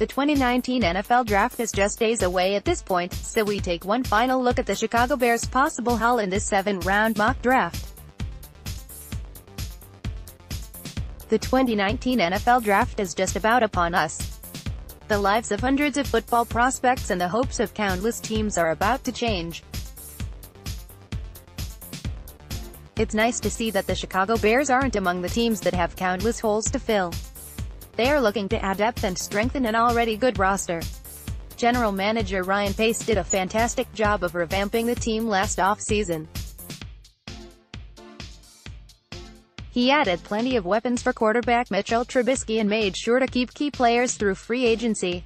The 2019 NFL Draft is just days away at this point, so we take one final look at the Chicago Bears' possible haul in this seven-round mock draft. The 2019 NFL Draft is just about upon us. The lives of hundreds of football prospects and the hopes of countless teams are about to change. It's nice to see that the Chicago Bears aren't among the teams that have countless holes to fill. They are looking to add depth and strengthen an already good roster. General Manager Ryan Pace did a fantastic job of revamping the team last offseason. He added plenty of weapons for quarterback Mitchell Trubisky and made sure to keep key players through free agency.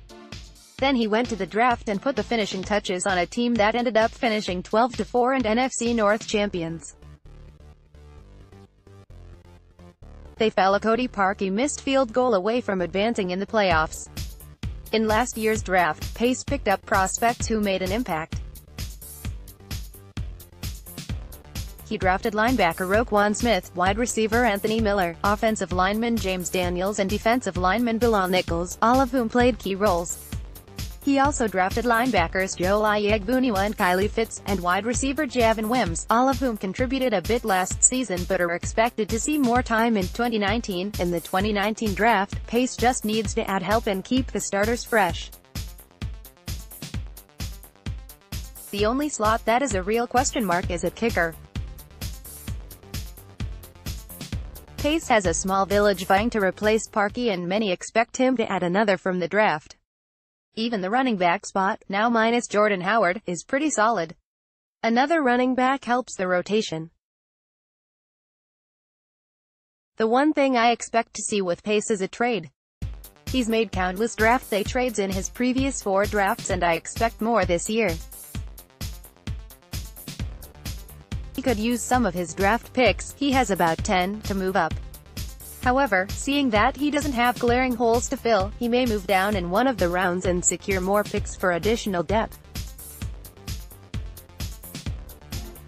Then he went to the draft and put the finishing touches on a team that ended up finishing 12-4 and NFC North champions. They fell a Cody Parkey missed field goal away from advancing in the playoffs. In last year's draft, Pace picked up prospects who made an impact. He drafted linebacker Roquan Smith, wide receiver Anthony Miller, offensive lineman James Daniels and defensive lineman Bilal Nichols, all of whom played key roles. He also drafted linebackers Joe Iyiegbuniwe and Kylie Fitts, and wide receiver Javon Wims, all of whom contributed a bit last season but are expected to see more time in 2019. In the 2019 draft, Pace just needs to add help and keep the starters fresh. The only slot that is a real question mark is at kicker. Pace has a small village vying to replace Parkey and many expect him to add another from the draft. Even the running back spot, now minus Jordan Howard, is pretty solid. Another running back helps the rotation. The one thing I expect to see with Pace is a trade. He's made countless draft day trades in his previous four drafts and I expect more this year. He could use some of his draft picks, he has about 10, to move up. However, seeing that he doesn't have glaring holes to fill, he may move down in one of the rounds and secure more picks for additional depth.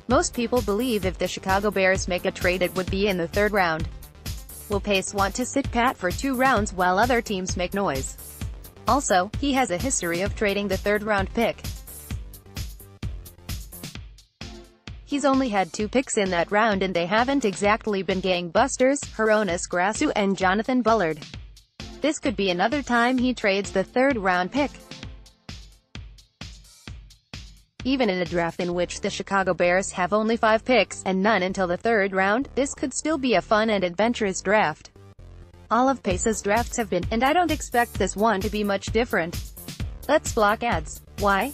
Most people believe if the Chicago Bears make a trade it would be in the third round. Will Pace want to sit pat for two rounds while other teams make noise? Also, he has a history of trading the third round pick. He's only had two picks in that round and they haven't exactly been gangbusters, Hroniss Grasu and Jonathan Bullard. This could be another time he trades the third round pick. Even in a draft in which the Chicago Bears have only five picks, and none until the third round, this could still be a fun and adventurous draft. All of Pace's drafts have been, and I don't expect this one to be much different. Let's block ads. Why?